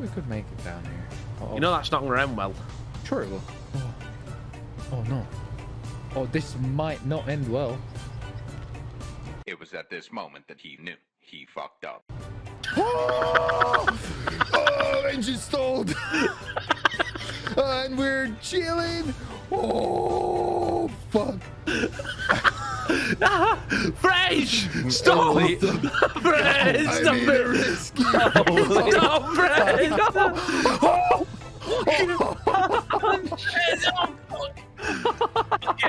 we could make it down here. Oh, You know that's not going to end well. sure it will. Oh. oh no. Oh, this might not end well. It was at this moment that he knew he fucked up. Oh, oh engine stalled. and we're chilling. Oh, fuck. Fresh! Stop! Fresh! Stop it! Stop, Fresh! Oh, oh, Okay.